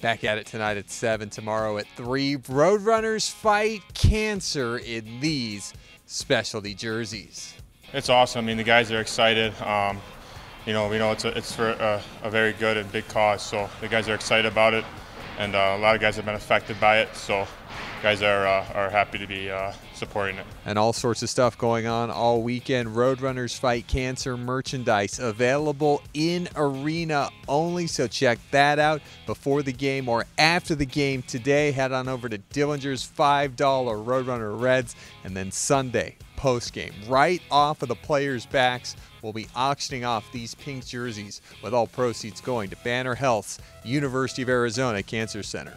Back at it tonight at 7, tomorrow at 3. Roadrunners fight cancer in these specialty jerseys. It's awesome. I mean, the guys are excited. Um, you know, we know it's a, it's for a, a, very good and big cause, so the guys are excited about it, and uh, a lot of guys have been affected by it. So, guys are uh, are happy to be uh, supporting it. And all sorts of stuff going on all weekend. Roadrunners Fight Cancer merchandise available in arena only. So check that out before the game or after the game today. Head on over to Dillinger's $5 Roadrunner Reds. And then Sunday, post game, right off of the players' backs, we'll be auctioning off these pink jerseys with all proceeds going to Banner Health's University of Arizona Cancer Center.